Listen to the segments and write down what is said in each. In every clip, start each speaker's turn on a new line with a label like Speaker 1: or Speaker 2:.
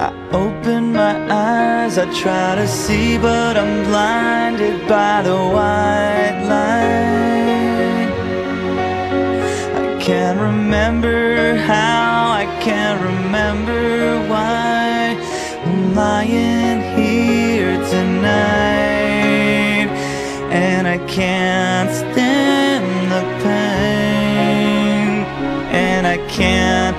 Speaker 1: I open my eyes, I try to see, but I'm blinded by the white light. I can't remember how, I can't remember why I'm lying here tonight. And I can't stand the pain, and I can't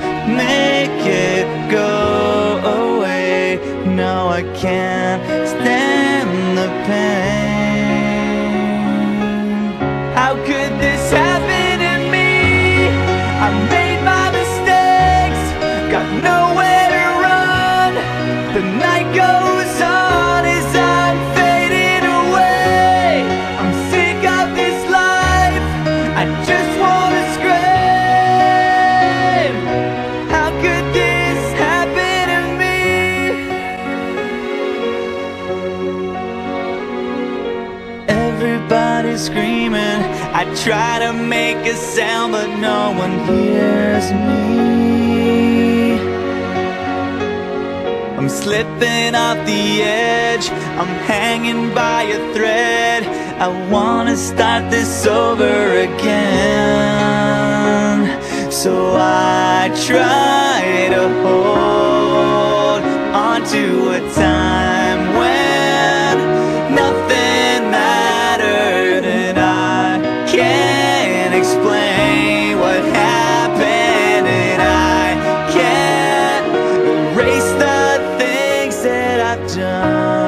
Speaker 1: No, Screaming. I try to make a sound, but no one hears me. I'm slipping off the edge. I'm hanging by a thread. I wanna start this over again. So I try to hold on to a time explain what happened and I can't erase the things that I've done.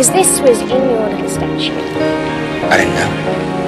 Speaker 2: Because this was in your little statue.
Speaker 3: I didn't know.